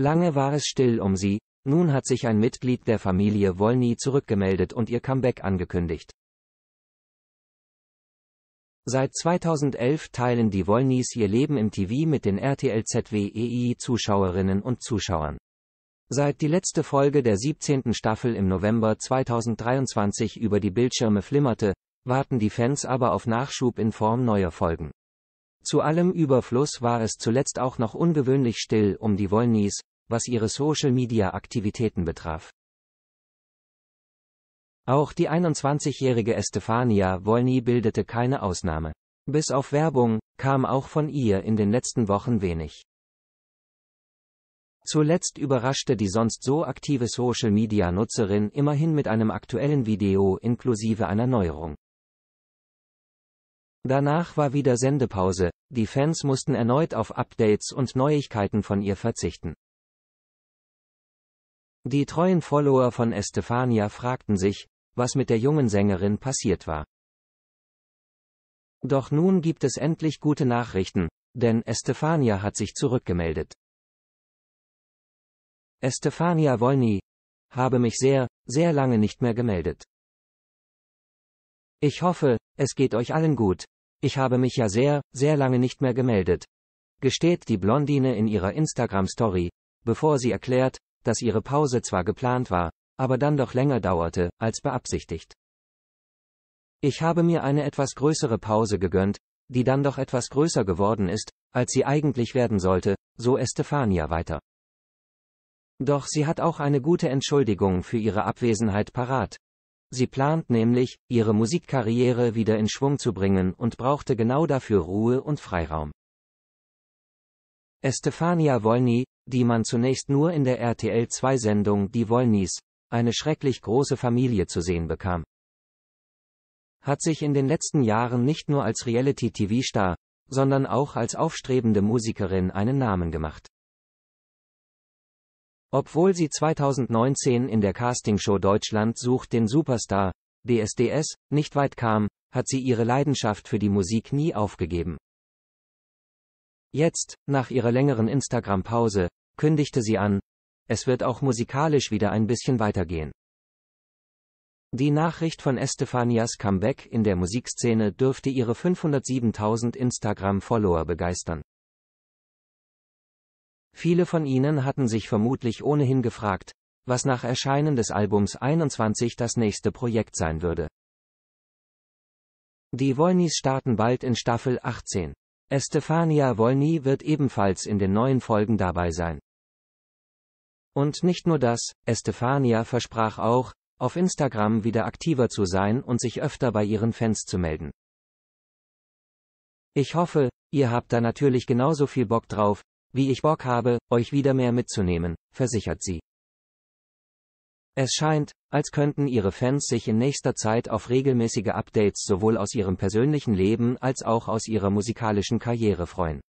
Lange war es still um sie, nun hat sich ein Mitglied der Familie Wolny zurückgemeldet und ihr Comeback angekündigt. Seit 2011 teilen die Wollnys ihr Leben im TV mit den RTL ZWEI Zuschauerinnen und Zuschauern. Seit die letzte Folge der 17. Staffel im November 2023 über die Bildschirme flimmerte, warten die Fans aber auf Nachschub in Form neuer Folgen. Zu allem Überfluss war es zuletzt auch noch ungewöhnlich still um die Wollnys, was ihre Social-Media-Aktivitäten betraf. Auch die 21-jährige Estefania Wolny bildete keine Ausnahme. Bis auf Werbung, kam auch von ihr in den letzten Wochen wenig. Zuletzt überraschte die sonst so aktive Social-Media-Nutzerin immerhin mit einem aktuellen Video inklusive einer Neuerung. Danach war wieder Sendepause, die Fans mussten erneut auf Updates und Neuigkeiten von ihr verzichten. Die treuen Follower von Estefania fragten sich, was mit der jungen Sängerin passiert war. Doch nun gibt es endlich gute Nachrichten, denn Estefania hat sich zurückgemeldet. Estefania Wolny, habe mich sehr, sehr lange nicht mehr gemeldet. Ich hoffe, es geht euch allen gut. Ich habe mich ja sehr, sehr lange nicht mehr gemeldet. Gesteht die Blondine in ihrer Instagram-Story, bevor sie erklärt, dass ihre Pause zwar geplant war, aber dann doch länger dauerte, als beabsichtigt. Ich habe mir eine etwas größere Pause gegönnt, die dann doch etwas größer geworden ist, als sie eigentlich werden sollte, so Estefania weiter. Doch sie hat auch eine gute Entschuldigung für ihre Abwesenheit parat. Sie plant nämlich, ihre Musikkarriere wieder in Schwung zu bringen und brauchte genau dafür Ruhe und Freiraum. Estefania Wolny, die man zunächst nur in der RTL-2-Sendung Die Wolnys, eine schrecklich große Familie zu sehen bekam. Hat sich in den letzten Jahren nicht nur als Reality-TV-Star, sondern auch als aufstrebende Musikerin einen Namen gemacht. Obwohl sie 2019 in der Castingshow Deutschland sucht den Superstar, DSDS, nicht weit kam, hat sie ihre Leidenschaft für die Musik nie aufgegeben. Jetzt, nach ihrer längeren Instagram-Pause, kündigte sie an, es wird auch musikalisch wieder ein bisschen weitergehen. Die Nachricht von Estefanias Comeback in der Musikszene dürfte ihre 507.000 Instagram-Follower begeistern. Viele von ihnen hatten sich vermutlich ohnehin gefragt, was nach Erscheinen des Albums 21 das nächste Projekt sein würde. Die Wollnys starten bald in Staffel 18. Estefania Wolny wird ebenfalls in den neuen Folgen dabei sein. Und nicht nur das, Estefania versprach auch, auf Instagram wieder aktiver zu sein und sich öfter bei ihren Fans zu melden. Ich hoffe, ihr habt da natürlich genauso viel Bock drauf, wie ich Bock habe, euch wieder mehr mitzunehmen, versichert sie. Es scheint, als könnten ihre Fans sich in nächster Zeit auf regelmäßige Updates sowohl aus ihrem persönlichen Leben als auch aus ihrer musikalischen Karriere freuen.